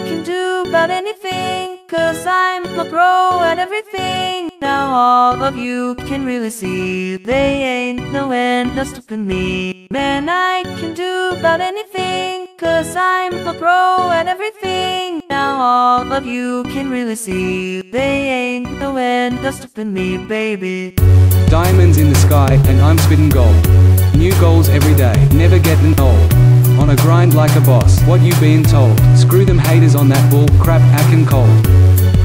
can do about anything, cause I'm a pro at everything. Now all of you can really see, they ain't no end no stopping me. Man, I can do about anything, cause I'm a pro at everything. Now all of you can really see, they ain't no end no stopping me, baby. Diamonds in the sky, and I'm spitting gold. New goals every day, never getting old. On a grind like a boss, what you been told? Screw them haters on that bull crap, acting cold.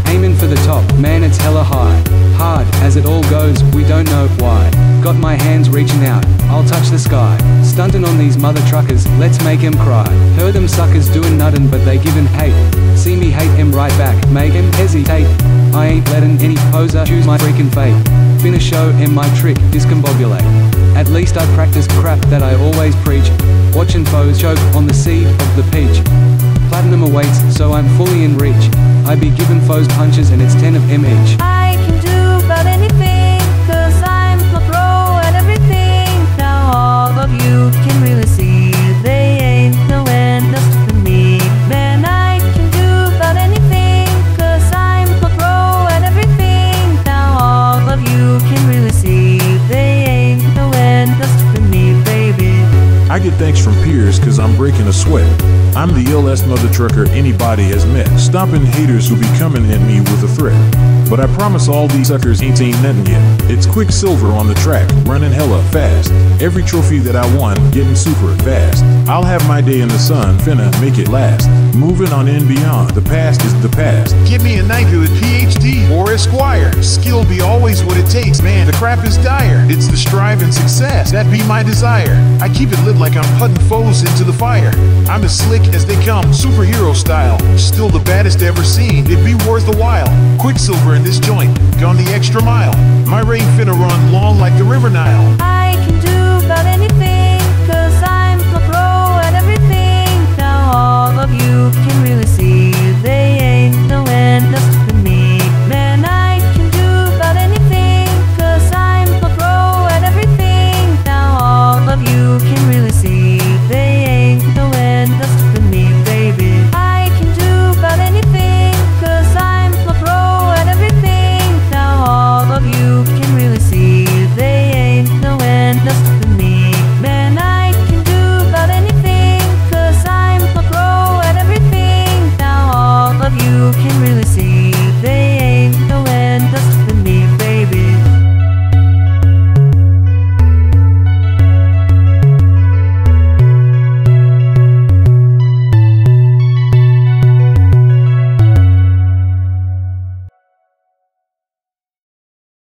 Aiming for the top, man, it's hella high. Hard, as it all goes, we don't know why. Got my hands reaching out, I'll touch the sky. Stunting on these mother truckers, let's make 'em cry. Heard them suckers doing nothing but they giving hate. See me hate 'em right back, make 'em hesitate. I ain't letting any poser choose my freaking fate. Finna show 'em my trick, discombobulate. At least I practice crap that I always preach. Watching foes choke on the seed of the peach. Platinum awaits, so I'm fully in reach. I be giving foes punches and it's 10 of M each. I get thanks from peers cause I'm breaking a sweat. I'm the illest mother trucker anybody has met. Stopping haters who be coming at me with a threat. But I promise all these suckers ain't ain't nothing yet. It's Quicksilver on the track, running hella fast. Every trophy that I won, getting super fast. I'll have my day in the sun, finna make it last. Moving on and beyond, the past is the past. Give me a knighthood, PhD, or Esquire. Skill be always what it takes, man. The crap is dire. It's the strive and success that be my desire. I keep it lit like I'm putting foes into the fire. I'm as slick as they come, superhero style. Still the baddest ever seen. It be worth the while. Quicksilver in this joint, gone the extra mile. My reign finna run long like the River Nile.